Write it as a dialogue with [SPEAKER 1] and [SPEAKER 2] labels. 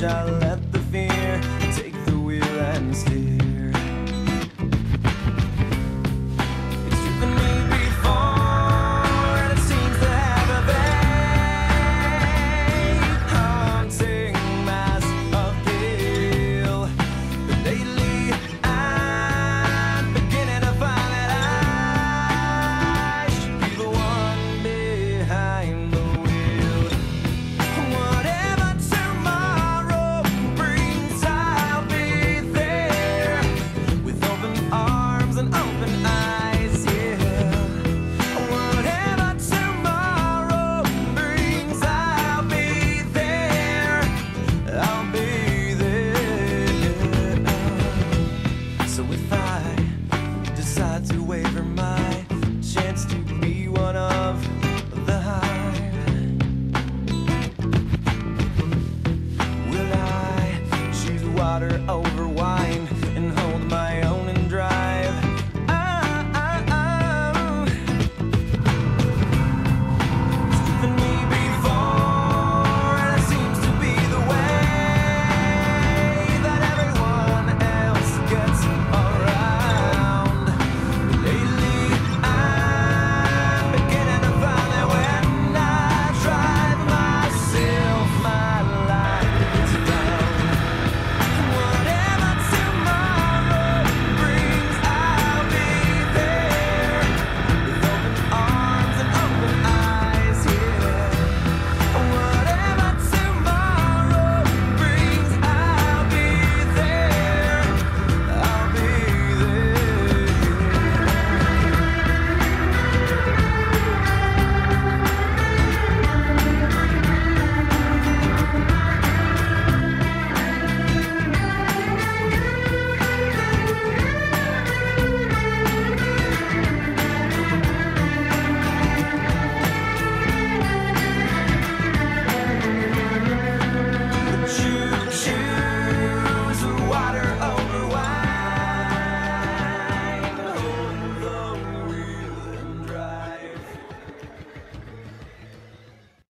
[SPEAKER 1] jalan So if I decide to waver my chance to be one of the high, will I choose water over?